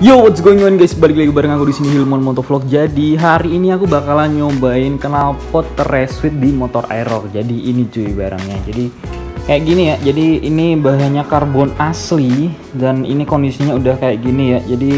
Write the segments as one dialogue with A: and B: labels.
A: Yo, what's going on guys? Balik lagi bareng aku di sini Hilmon Motovlog. Jadi hari ini aku bakalan nyobain knalpot Resweet di motor Aerox. Jadi ini cuy barangnya. Jadi kayak gini ya. Jadi ini bahannya karbon asli dan ini kondisinya udah kayak gini ya. Jadi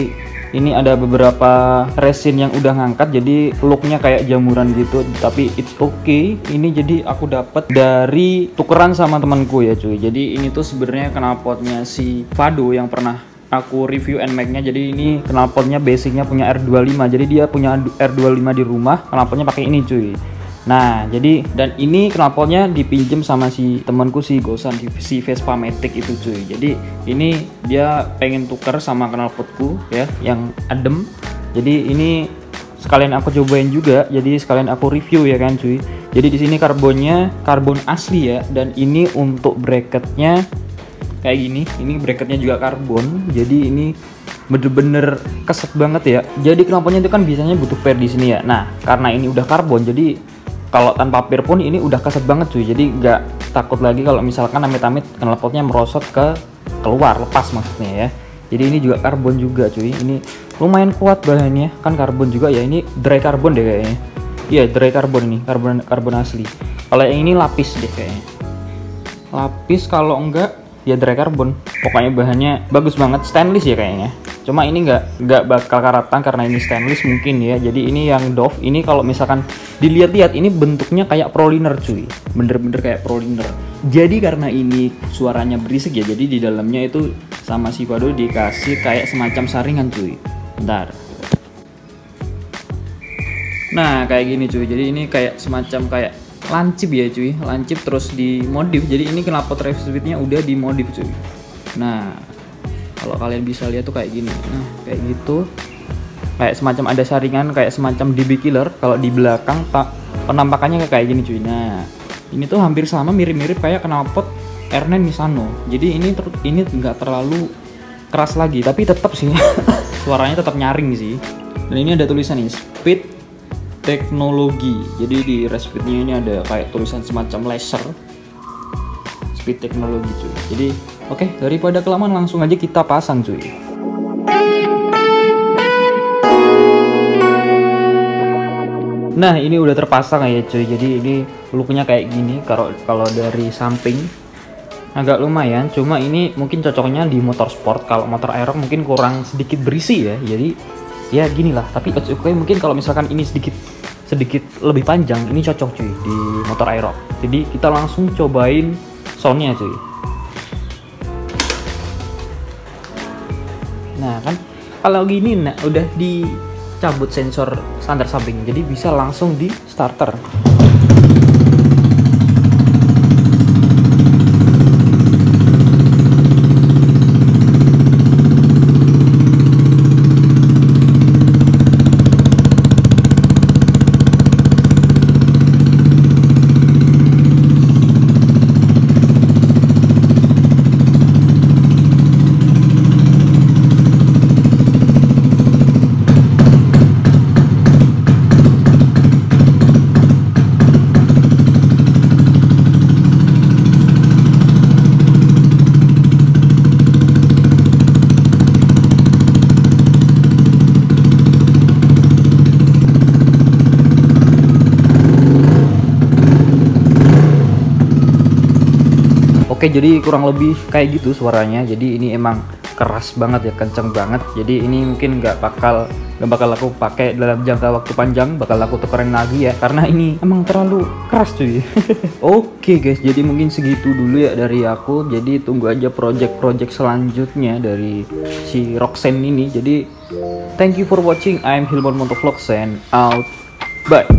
A: ini ada beberapa resin yang udah ngangkat jadi looknya kayak jamuran gitu tapi it's okay ini jadi aku dapat dari tukeran sama temanku ya cuy jadi ini tuh sebenarnya knalpotnya si Fado yang pernah aku review NMAX-nya jadi ini knalpotnya basicnya punya R25 jadi dia punya R25 di rumah knalpotnya pakai ini cuy. Nah jadi dan ini knalpotnya dipinjem sama si temanku si Gosan si Vespa Matic itu cuy. Jadi ini dia pengen tuker sama knalpotku ya yang adem. Jadi ini sekalian aku cobain juga. Jadi sekalian aku review ya kan cuy. Jadi di sini karbonnya karbon asli ya. Dan ini untuk bracketnya kayak gini. Ini bracketnya juga karbon jadi ini bener-bener keset banget ya. Jadi knalpotnya itu kan biasanya butuh per di sini ya. Nah karena ini udah karbon jadi kalau tanpa per pun ini udah keset banget cuy. Jadi nggak takut lagi kalau misalkan amit-amit knalpotnya merosot ke keluar lepas maksudnya ya. Jadi ini juga karbon juga cuy. Ini lumayan kuat bahannya. Kan karbon juga ya. Ini dry karbon deh kayaknya. Iya dry karbon ini. Karbon karbon asli. Kalau yang ini lapis deh kayaknya. Lapis kalau enggak ya dry carbon. Pokoknya bahannya bagus banget. Stainless ya kayaknya. Cuma ini nggak nggak bakal karatan karena ini stainless mungkin ya. Jadi ini yang Dove ini kalau misalkan dilihat-lihat ini bentuknya kayak proliner cuy. Bener-bener kayak proliner. Jadi karena ini suaranya berisik ya jadi di dalamnya itu sama si Fado dikasih kayak semacam saringan cuy. Bentar. Nah kayak gini cuy. Jadi ini kayak semacam kayak lancip ya cuy. Lancip terus dimodif. Jadi ini knalpot Resweetnya udah dimodif cuy. Nah kalau kalian bisa lihat tuh kayak gini. Nah kayak gitu. Kayak semacam ada saringan kayak semacam DB killer. Kalau di belakang pak penampakannya kayak gini cuy. Nah ini tuh hampir sama mirip-mirip kayak knalpot R9 Misano. Jadi ini ter ini nggak terlalu keras lagi tapi tetap sih. Suaranya tetap nyaring sih. Dan ini ada tulisan nih speed teknologi. Jadi di respeednya ini ada kayak tulisan semacam laser. Speed teknologi cuy. Jadi oke okay, daripada kelamaan langsung aja kita pasang cuy. Nah ini udah terpasang ya cuy. Jadi ini looknya kayak gini. Kalau kalau dari samping agak lumayan. Cuma ini mungkin cocoknya di motor sport kalau motor aerox mungkin kurang sedikit berisi ya. Jadi ya gini lah. Tapi okay, mungkin kalau misalkan ini sedikit sedikit lebih panjang ini cocok cuy di motor aerox jadi kita langsung cobain soundnya cuy. Nah kan kalau gini nah udah dicabut sensor standar samping jadi bisa langsung di starter Oke jadi kurang lebih kayak gitu suaranya. Jadi ini emang keras banget ya kenceng banget. Jadi ini mungkin nggak bakal nggak bakal aku pakai dalam jangka waktu panjang bakal aku tukerin lagi ya. Karena ini emang terlalu keras cuy. Oke guys jadi mungkin segitu dulu ya dari aku. Jadi tunggu aja project-project selanjutnya dari si Roxen ini. Jadi thank you for watching. I'm Hilman Motovlogs and out. Bye